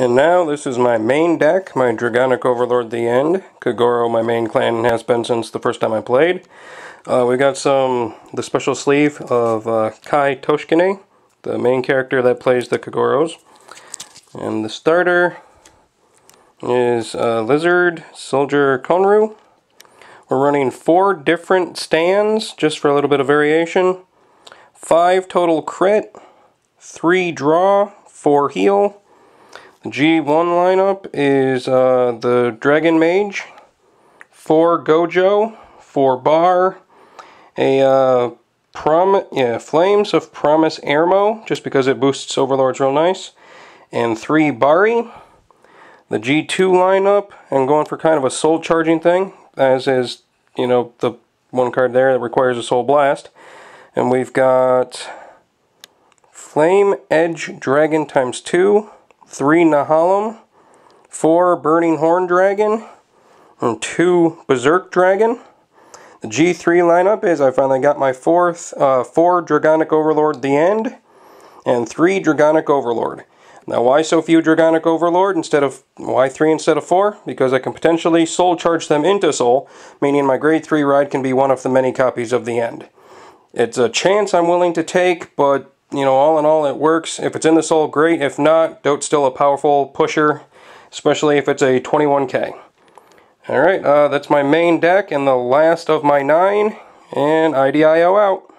And now this is my main deck, my Dragonic Overlord the End. Kagero, my main clan, has been since the first time I played. Uh, we got some, the special sleeve of uh, Kai Toshikine, the main character that plays the Kageros. And the starter is uh, Lizard Soldier Conroe. We're running four different stands, just for a little bit of variation. Five total crit, three draw, four heal, G1 lineup is uh, the Dragon Mage, 4 Gojo, 4 Bahr, a uh, prom yeah, Flames of Promise Aermo, just because it boosts Overlords real nice, and 3 Bari. The G2 lineup, I'm going for kind of a soul charging thing, as is, you know, the one card there that requires a Soul Blast. And we've got Flame Edge Dragon times 2, three Nehalem, four Burning Horn Dragon, and two Berserk Dragon. The G3 lineup is I finally got my fourth, uh, four Dragonic Overlord the end, and three Dragonic Overlord. Now why so few Dragonic Overlord instead of, why three instead of four? Because I can potentially soul charge them into soul, meaning my grade 3 ride can be one of the many copies of the end. It's a chance I'm willing to take, but you know, all in all, it works. If it's in the soul, great. If not, Dote's still a powerful pusher, especially if it's a 21k. Alright, uh, that's my main deck and the last of my nine, and IDIO out.